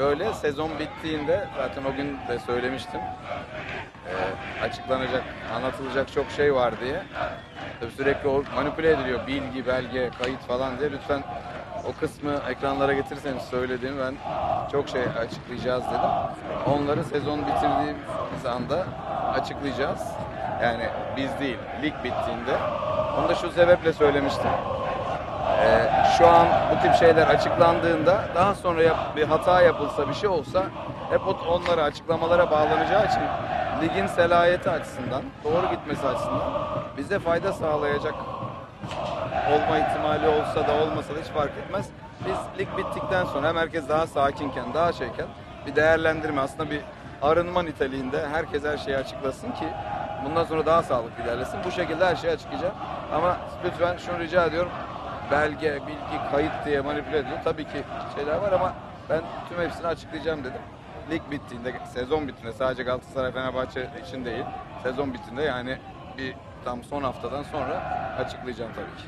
Şöyle sezon bittiğinde zaten o gün de söylemiştim. Ee, açıklanacak, anlatılacak çok şey var diye. Tabii sürekli o manipüle ediliyor. Bilgi, belge, kayıt falan diye. Lütfen o kısmı ekranlara getirirseniz söylediğimi ben çok şey açıklayacağız dedim. Onları sezon bitirdiğimiz anda açıklayacağız. Yani biz değil, lig bittiğinde. Onu da şu sebeple söylemiştim. Ee, şu an bu tip şeyler açıklandığında daha sonra yap- bir hata yapılsa bir şey olsa hep onlara açıklamalara bağlanacağı için ligin selayeti açısından doğru gitmesi açısından bize fayda sağlayacak olma ihtimali olsa da olmasa da hiç fark etmez. Biz lig bittikten sonra hem herkes daha sakinken, daha şeyken bir değerlendirme aslında bir arınma niteliğinde herkes her şeyi açıklasın ki bundan sonra daha sağlıklı ilerlesin. Bu şekilde her şeyi açıklayacağım. Ama lütfen şunu rica ediyorum. Belge, bilgi, kayıt diye manipüle ediyor. Tabii ki şeyler var ama ben tüm hepsini açıklayacağım dedim. Lig bittiğinde, sezon bittiğinde sadece Galatasaray Fenerbahçe için değil, sezon bittiğinde yani bir tam son haftadan sonra açıklayacağım tabii ki.